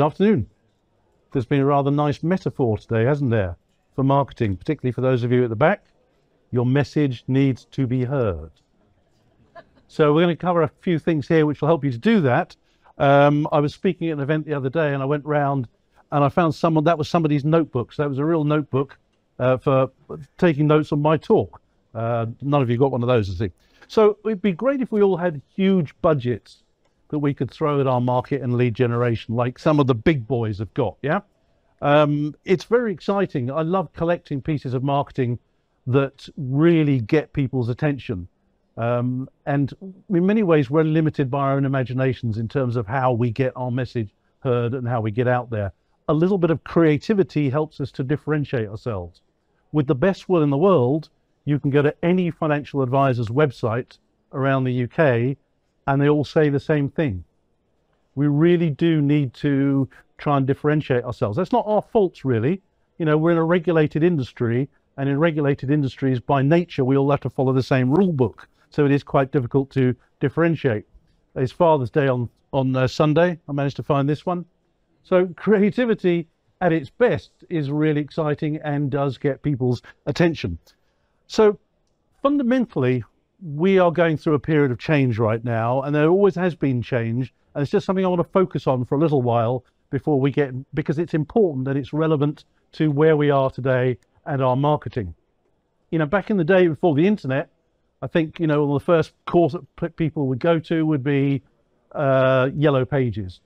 Good afternoon. There's been a rather nice metaphor today, hasn't there, for marketing, particularly for those of you at the back. Your message needs to be heard. So we're going to cover a few things here which will help you to do that. Um, I was speaking at an event the other day and I went round and I found someone that was somebody's notebook. So that was a real notebook uh, for taking notes on my talk. Uh, none of you got one of those, I see. So it'd be great if we all had huge budgets that we could throw at our market and lead generation, like some of the big boys have got. Yeah, um, it's very exciting. I love collecting pieces of marketing that really get people's attention. Um, and in many ways, we're limited by our own imaginations in terms of how we get our message heard and how we get out there. A little bit of creativity helps us to differentiate ourselves. With the best will in the world, you can go to any financial advisor's website around the UK and they all say the same thing. We really do need to try and differentiate ourselves. That's not our faults, really. You know, we're in a regulated industry, and in regulated industries, by nature, we all have to follow the same rule book. So it is quite difficult to differentiate. It's Father's Day on, on uh, Sunday. I managed to find this one. So creativity at its best is really exciting and does get people's attention. So fundamentally, we are going through a period of change right now, and there always has been change. And it's just something I want to focus on for a little while before we get, because it's important that it's relevant to where we are today and our marketing. You know, back in the day before the internet, I think, you know, the first course that people would go to would be uh, Yellow Pages.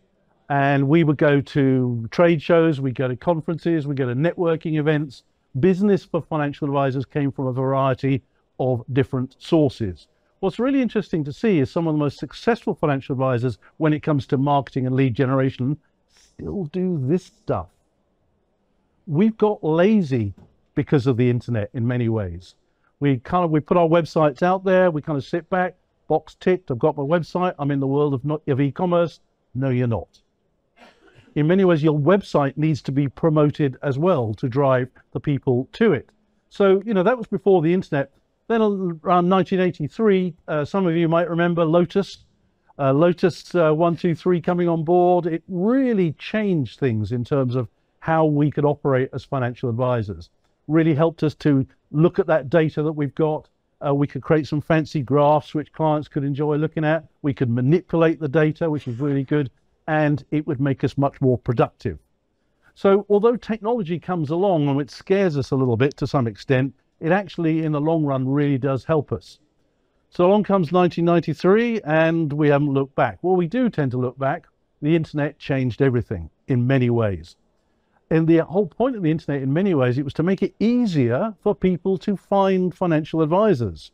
And we would go to trade shows, we go to conferences, we go to networking events. Business for financial advisors came from a variety of different sources. What's really interesting to see is some of the most successful financial advisors when it comes to marketing and lead generation still do this stuff. We've got lazy because of the internet in many ways. We kind of we put our websites out there, we kind of sit back, box ticked, I've got my website, I'm in the world of, not, of e-commerce. No, you're not. In many ways, your website needs to be promoted as well to drive the people to it. So, you know, that was before the internet. Then around 1983, uh, some of you might remember Lotus, uh, Lotus uh, 123 coming on board. It really changed things in terms of how we could operate as financial advisors. Really helped us to look at that data that we've got. Uh, we could create some fancy graphs which clients could enjoy looking at. We could manipulate the data, which is really good, and it would make us much more productive. So although technology comes along and it scares us a little bit to some extent, it actually, in the long run, really does help us. So along comes 1993, and we haven't looked back. Well, we do tend to look back. The internet changed everything in many ways. And the whole point of the internet, in many ways, it was to make it easier for people to find financial advisors.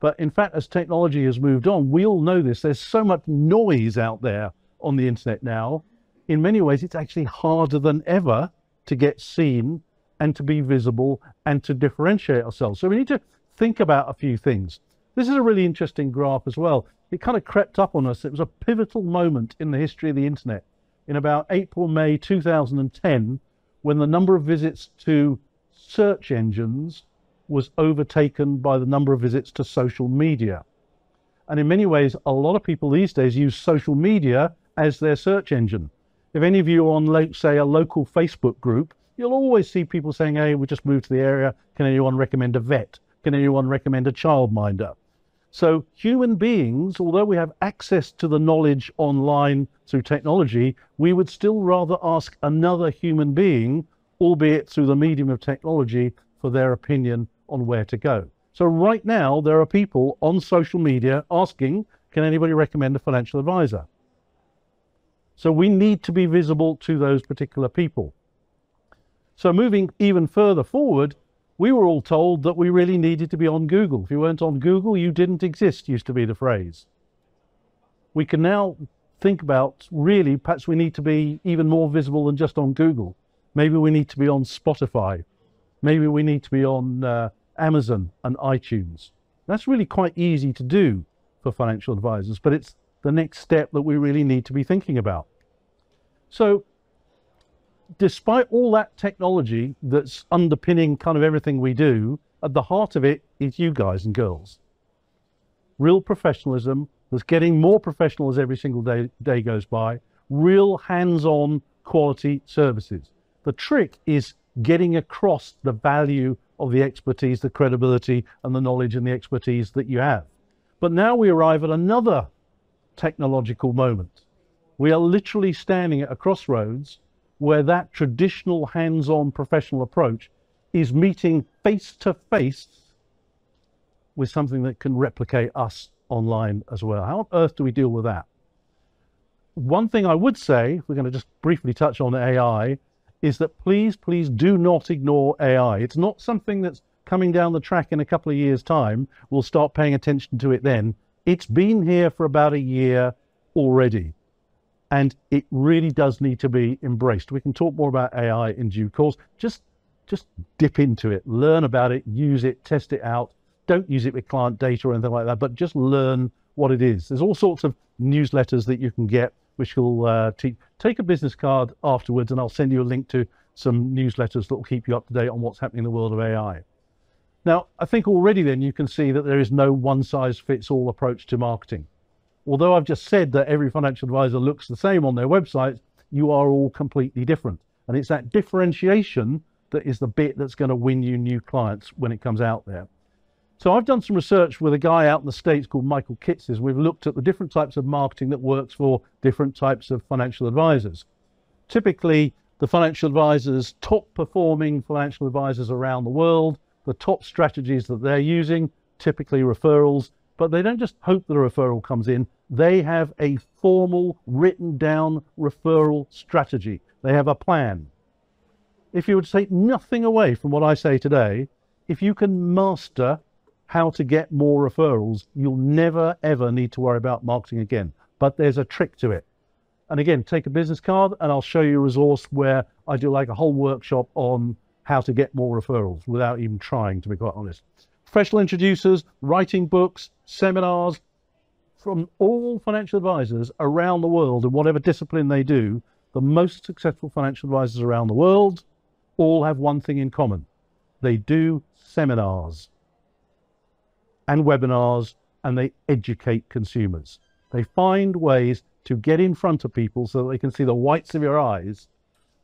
But in fact, as technology has moved on, we all know this. There's so much noise out there on the internet now. In many ways, it's actually harder than ever to get seen and to be visible and to differentiate ourselves. So we need to think about a few things. This is a really interesting graph as well. It kind of crept up on us. It was a pivotal moment in the history of the internet in about April, May 2010, when the number of visits to search engines was overtaken by the number of visits to social media. And in many ways, a lot of people these days use social media as their search engine. If any of you are on, say, a local Facebook group, you'll always see people saying, hey, we just moved to the area. Can anyone recommend a vet? Can anyone recommend a childminder? So human beings, although we have access to the knowledge online through technology, we would still rather ask another human being, albeit through the medium of technology, for their opinion on where to go. So right now, there are people on social media asking, can anybody recommend a financial advisor? So we need to be visible to those particular people. So moving even further forward, we were all told that we really needed to be on Google. If you weren't on Google, you didn't exist, used to be the phrase. We can now think about really, perhaps we need to be even more visible than just on Google. Maybe we need to be on Spotify. Maybe we need to be on uh, Amazon and iTunes. That's really quite easy to do for financial advisors, but it's the next step that we really need to be thinking about. So despite all that technology that's underpinning kind of everything we do, at the heart of it is you guys and girls. Real professionalism that's getting more professional as every single day, day goes by. Real hands-on quality services. The trick is getting across the value of the expertise, the credibility, and the knowledge and the expertise that you have. But now we arrive at another technological moment. We are literally standing at a crossroads where that traditional hands on professional approach is meeting face to face with something that can replicate us online as well. How on earth do we deal with that? One thing I would say, we're going to just briefly touch on AI, is that please, please do not ignore AI. It's not something that's coming down the track in a couple of years' time. We'll start paying attention to it then. It's been here for about a year already, and it really does need to be embraced. We can talk more about AI in due course. Just, just dip into it, learn about it, use it, test it out. Don't use it with client data or anything like that, but just learn what it is. There's all sorts of newsletters that you can get which will uh, take a business card afterwards, and I'll send you a link to some newsletters that will keep you up to date on what's happening in the world of AI. Now, I think already then you can see that there is no one size fits all approach to marketing. Although I've just said that every financial advisor looks the same on their website, you are all completely different. And it's that differentiation that is the bit that's going to win you new clients when it comes out there. So I've done some research with a guy out in the States called Michael Kitces. We've looked at the different types of marketing that works for different types of financial advisors. Typically, the financial advisors, top performing financial advisors around the world, the top strategies that they're using, typically referrals, but they don't just hope that a referral comes in. They have a formal written down referral strategy. They have a plan. If you would take nothing away from what I say today, if you can master how to get more referrals, you'll never ever need to worry about marketing again. But there's a trick to it. And again, take a business card and I'll show you a resource where I do like a whole workshop on how to get more referrals without even trying, to be quite honest. Professional introducers, writing books, seminars from all financial advisors around the world in whatever discipline they do. The most successful financial advisors around the world all have one thing in common. They do seminars and webinars and they educate consumers. They find ways to get in front of people so that they can see the whites of your eyes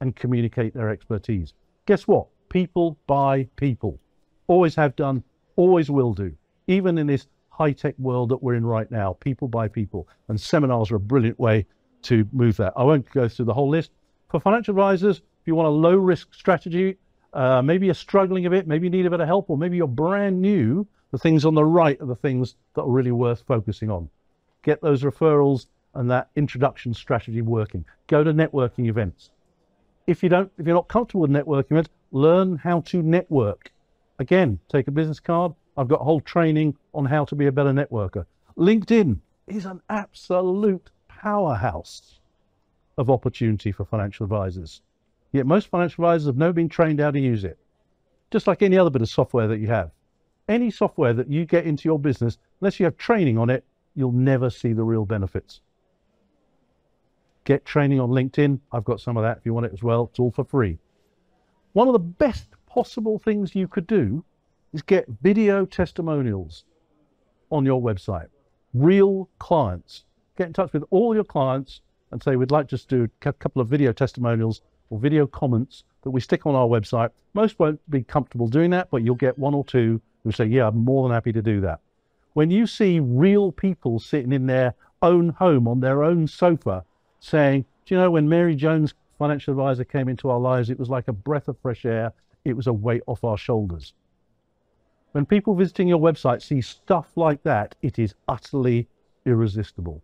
and communicate their expertise. Guess what? People buy people. Always have done, always will do. Even in this high tech world that we're in right now, people buy people. And seminars are a brilliant way to move that. I won't go through the whole list. For financial advisors, if you want a low risk strategy, uh, maybe you're struggling a bit, maybe you need a bit of help, or maybe you're brand new the things on the right are the things that are really worth focusing on. Get those referrals and that introduction strategy working. Go to networking events. If you don't, if you're not comfortable with networking events, learn how to network. Again, take a business card. I've got a whole training on how to be a better networker. LinkedIn is an absolute powerhouse of opportunity for financial advisors. Yet most financial advisors have never been trained how to use it. Just like any other bit of software that you have any software that you get into your business, unless you have training on it, you'll never see the real benefits. Get training on LinkedIn. I've got some of that if you want it as well. It's all for free. One of the best possible things you could do is get video testimonials on your website. Real clients. Get in touch with all your clients and say, we'd like just to do a couple of video testimonials or video comments that we stick on our website. Most won't be comfortable doing that, but you'll get one or two who say, yeah, I'm more than happy to do that. When you see real people sitting in their own home on their own sofa saying, do you know, when Mary Jones, financial advisor, came into our lives, it was like a breath of fresh air. It was a weight off our shoulders. When people visiting your website see stuff like that, it is utterly irresistible.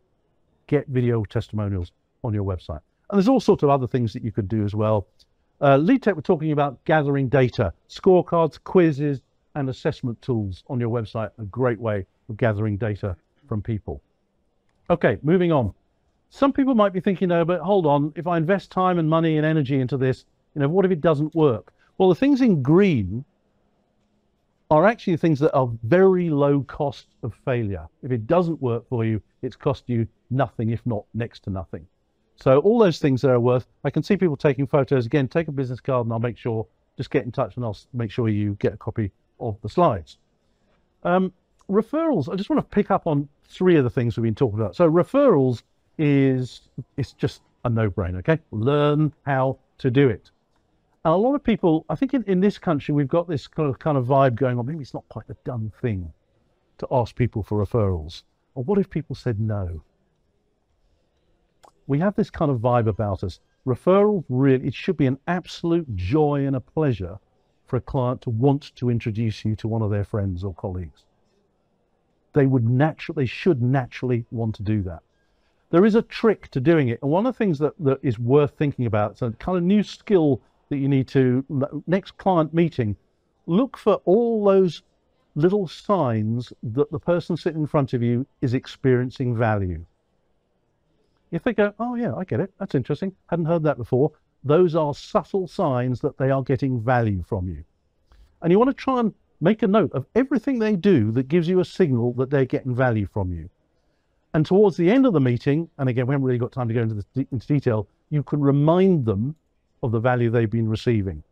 Get video testimonials on your website. And there's all sorts of other things that you could do as well. Uh, LeadTech, we're talking about gathering data, scorecards, quizzes, and assessment tools on your website, a great way of gathering data from people. Okay, moving on. Some people might be thinking, though, but hold on, if I invest time and money and energy into this, you know, what if it doesn't work? Well, the things in green are actually things that are very low cost of failure. If it doesn't work for you, it's cost you nothing, if not next to nothing. So all those things that are worth, I can see people taking photos. Again, take a business card and I'll make sure, just get in touch and I'll make sure you get a copy of the slides. Um, referrals, I just want to pick up on three of the things we've been talking about. So referrals is it's just a no-brainer, okay? Learn how to do it. And a lot of people, I think in, in this country, we've got this kind of, kind of vibe going on. Maybe it's not quite a done thing to ask people for referrals. Or what if people said no? We have this kind of vibe about us. Referrals really, it should be an absolute joy and a pleasure for a client to want to introduce you to one of their friends or colleagues. They would naturally, they should naturally want to do that. There is a trick to doing it. And one of the things that, that is worth thinking about, it's a kind of new skill that you need to, next client meeting, look for all those little signs that the person sitting in front of you is experiencing value. If they go, oh yeah, I get it, that's interesting, hadn't heard that before, those are subtle signs that they are getting value from you. And you want to try and make a note of everything they do that gives you a signal that they're getting value from you. And towards the end of the meeting, and again, we haven't really got time to go into, the, into detail, you can remind them of the value they've been receiving.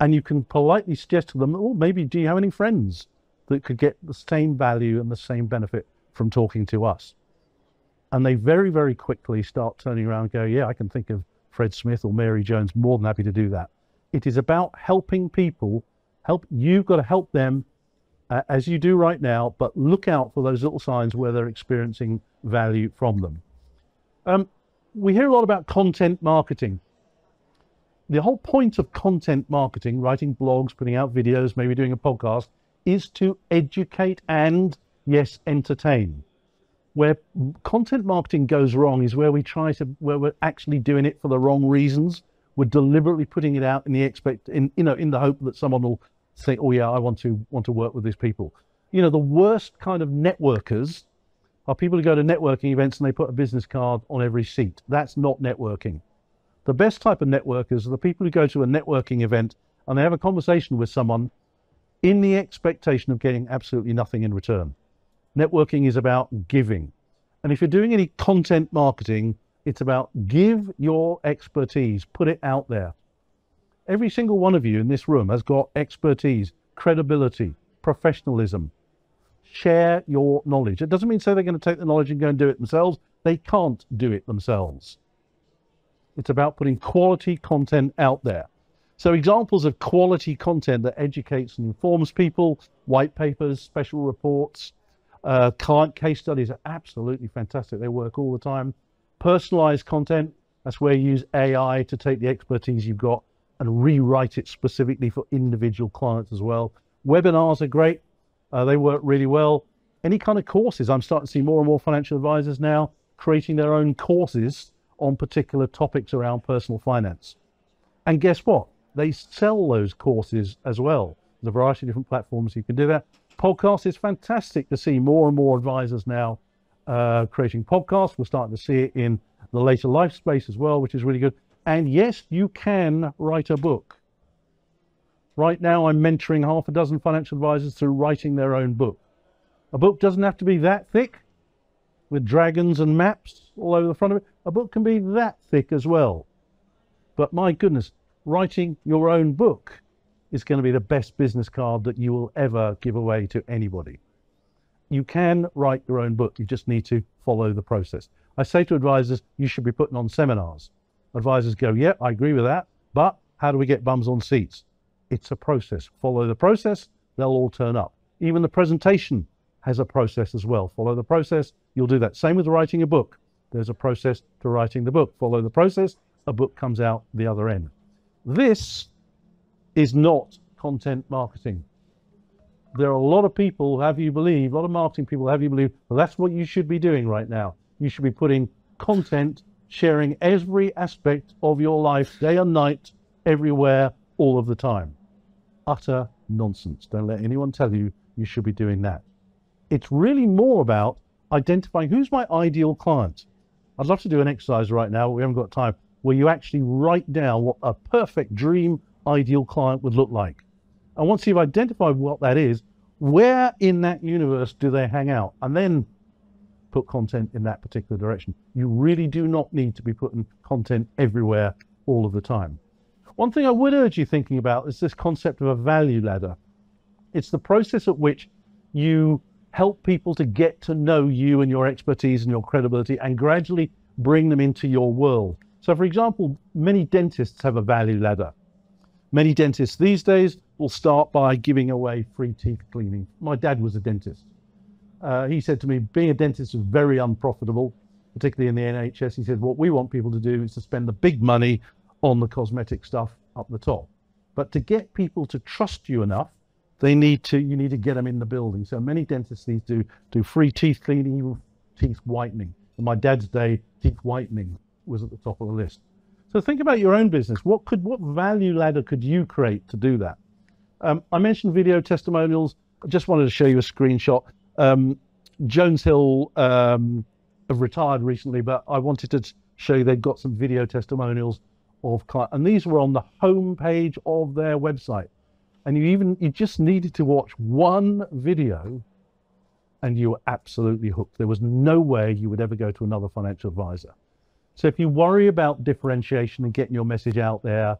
And you can politely suggest to them, oh, maybe do you have any friends that could get the same value and the same benefit from talking to us? And they very, very quickly start turning around and go, yeah, I can think of Fred Smith or Mary Jones, more than happy to do that. It is about helping people, help, you've got to help them uh, as you do right now, but look out for those little signs where they're experiencing value from them. Um, we hear a lot about content marketing the whole point of content marketing, writing blogs, putting out videos, maybe doing a podcast, is to educate and, yes, entertain. Where content marketing goes wrong is where we try to, where we're actually doing it for the wrong reasons. We're deliberately putting it out in the expect, in you know, in the hope that someone will say, "Oh yeah, I want to want to work with these people." You know, the worst kind of networkers are people who go to networking events and they put a business card on every seat. That's not networking. The best type of networkers are the people who go to a networking event and they have a conversation with someone in the expectation of getting absolutely nothing in return. Networking is about giving. And if you're doing any content marketing, it's about give your expertise, put it out there. Every single one of you in this room has got expertise, credibility, professionalism. Share your knowledge. It doesn't mean say they're going to take the knowledge and go and do it themselves. They can't do it themselves. It's about putting quality content out there. So examples of quality content that educates and informs people, white papers, special reports, uh, client case studies are absolutely fantastic. They work all the time. Personalized content, that's where you use AI to take the expertise you've got and rewrite it specifically for individual clients as well. Webinars are great. Uh, they work really well. Any kind of courses, I'm starting to see more and more financial advisors now creating their own courses on particular topics around personal finance. And guess what? They sell those courses as well. There's a variety of different platforms you can do that. Podcast is fantastic to see more and more advisors now uh, creating podcasts. We're starting to see it in the later life space as well, which is really good. And yes, you can write a book. Right now, I'm mentoring half a dozen financial advisors through writing their own book. A book doesn't have to be that thick with dragons and maps all over the front of it. A book can be that thick as well. But my goodness, writing your own book is going to be the best business card that you will ever give away to anybody. You can write your own book. You just need to follow the process. I say to advisors, you should be putting on seminars. Advisors go, yeah, I agree with that. But how do we get bums on seats? It's a process. Follow the process, they'll all turn up. Even the presentation has a process as well. Follow the process, you'll do that. Same with writing a book. There's a process to writing the book. Follow the process, a book comes out the other end. This is not content marketing. There are a lot of people have you believe, a lot of marketing people have you believe, well, that's what you should be doing right now. You should be putting content, sharing every aspect of your life, day and night, everywhere, all of the time. Utter nonsense. Don't let anyone tell you you should be doing that. It's really more about identifying who's my ideal client. I'd love to do an exercise right now, but we haven't got time, where you actually write down what a perfect dream ideal client would look like. And once you've identified what that is, where in that universe do they hang out? And then put content in that particular direction. You really do not need to be putting content everywhere all of the time. One thing I would urge you thinking about is this concept of a value ladder. It's the process at which you help people to get to know you and your expertise and your credibility and gradually bring them into your world. So, for example, many dentists have a value ladder. Many dentists these days will start by giving away free teeth cleaning. My dad was a dentist. Uh, he said to me, being a dentist is very unprofitable, particularly in the NHS. He said, what we want people to do is to spend the big money on the cosmetic stuff up the top. But to get people to trust you enough, they need to, you need to get them in the building. So many dentists these do, do free teeth cleaning, teeth whitening. In my dad's day, teeth whitening was at the top of the list. So think about your own business. What could, what value ladder could you create to do that? Um, I mentioned video testimonials. I just wanted to show you a screenshot. Um, Jones Hill um, have retired recently, but I wanted to show you they've got some video testimonials of and these were on the home page of their website. And you even you just needed to watch one video, and you were absolutely hooked. There was no way you would ever go to another financial advisor. So if you worry about differentiation and getting your message out there,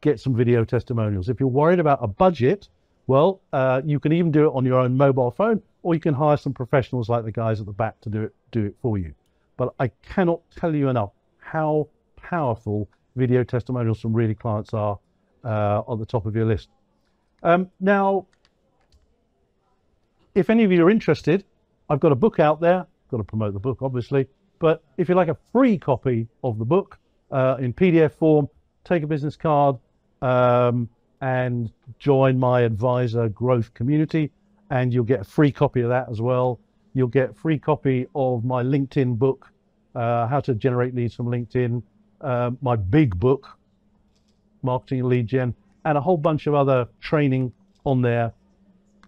get some video testimonials. If you're worried about a budget, well, uh, you can even do it on your own mobile phone, or you can hire some professionals like the guys at the back to do it do it for you. But I cannot tell you enough how powerful video testimonials from really clients are uh, on the top of your list. Um, now, if any of you are interested, I've got a book out there. Got to promote the book, obviously. But if you like a free copy of the book uh, in PDF form, take a business card um, and join my advisor growth community, and you'll get a free copy of that as well. You'll get a free copy of my LinkedIn book, uh, How to Generate Leads from LinkedIn, uh, my big book, Marketing Lead Gen, and a whole bunch of other training on there,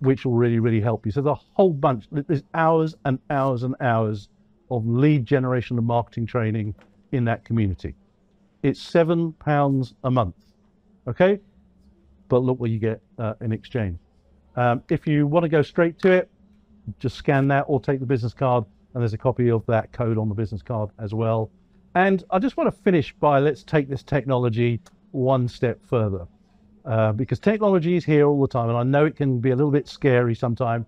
which will really, really help you. So the whole bunch, there's hours and hours and hours of lead generation and marketing training in that community. It's seven pounds a month, okay? But look what you get uh, in exchange. Um, if you want to go straight to it, just scan that or take the business card and there's a copy of that code on the business card as well. And I just want to finish by let's take this technology one step further. Uh, because technology is here all the time, and I know it can be a little bit scary sometimes,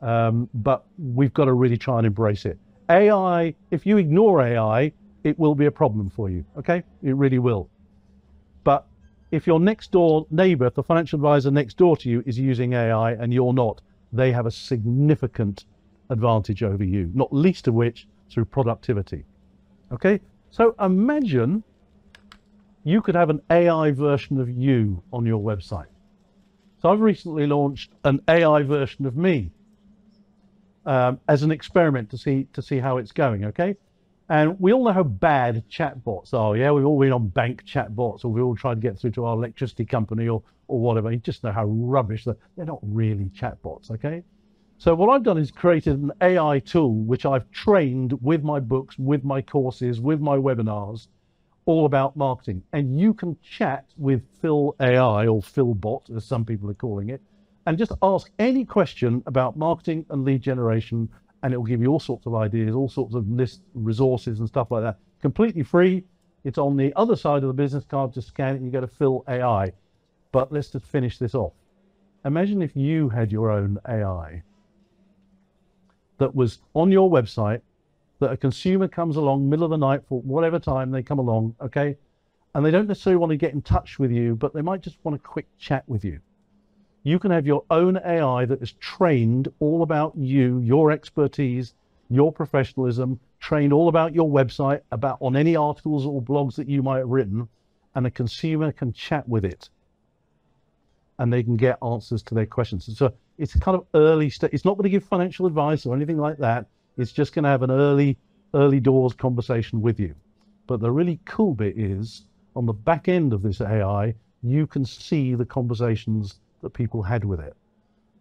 um, but we've got to really try and embrace it. AI, if you ignore AI, it will be a problem for you, okay? It really will. But if your next door neighbor, the financial advisor next door to you is using AI and you're not, they have a significant advantage over you, not least of which through productivity. Okay, so imagine you could have an AI version of you on your website. So I've recently launched an AI version of me um, as an experiment to see to see how it's going. Okay, and we all know how bad chatbots are. Yeah, we've all been on bank chatbots, or we all tried to get through to our electricity company or or whatever. You just know how rubbish they're. They're not really chatbots. Okay, so what I've done is created an AI tool which I've trained with my books, with my courses, with my webinars, all about marketing. And you can chat with Phil AI or Philbot, as some people are calling it, and just ask any question about marketing and lead generation, and it will give you all sorts of ideas, all sorts of list resources and stuff like that. Completely free. It's on the other side of the business card. Just scan it. You go to Phil AI. But let's just finish this off. Imagine if you had your own AI that was on your website that a consumer comes along middle of the night for whatever time they come along, okay, and they don't necessarily want to get in touch with you, but they might just want a quick chat with you. You can have your own AI that is trained all about you, your expertise, your professionalism, trained all about your website, about on any articles or blogs that you might have written, and a consumer can chat with it and they can get answers to their questions. So it's kind of early stage. It's not going to give financial advice or anything like that. It's just going to have an early, early doors conversation with you. But the really cool bit is on the back end of this AI, you can see the conversations that people had with it.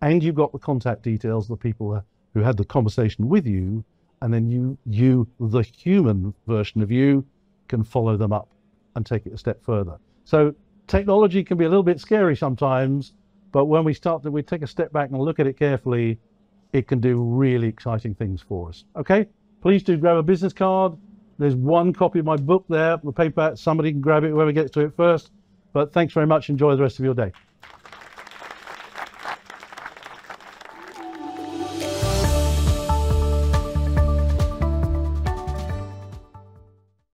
And you've got the contact details of the people who had the conversation with you. And then you, you, the human version of you, can follow them up and take it a step further. So technology can be a little bit scary sometimes, but when we start to we take a step back and look at it carefully, it can do really exciting things for us. Okay, please do grab a business card. There's one copy of my book there, the paper. Somebody can grab it, whoever gets to it first. But thanks very much. Enjoy the rest of your day.